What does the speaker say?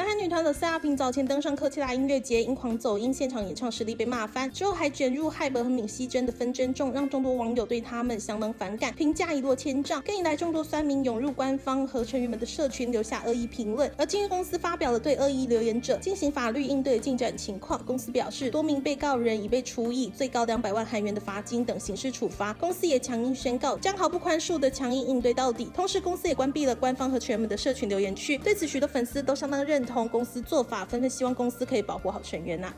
韩女团的赛亚平早前登上科切拉音乐节，因狂走音，现场演唱实力被骂翻，之后还卷入海伯和闵熙珍的纷争中，让众多网友对他们相当反感，评价一落千丈，更引来众多酸民涌入官方和成员们的社群，留下恶意评论。而今日公司发表了对恶意留言者进行法律应对的进展情况，公司表示多名被告人已被处以最高两百万韩元的罚金等刑事处罚，公司也强硬宣告将毫不宽恕的强硬应对到底。同时，公司也关闭了官方和成员们的社群留言区。对此，许多粉丝都相当认同公司做法，纷纷希望公司可以保护好成员呐。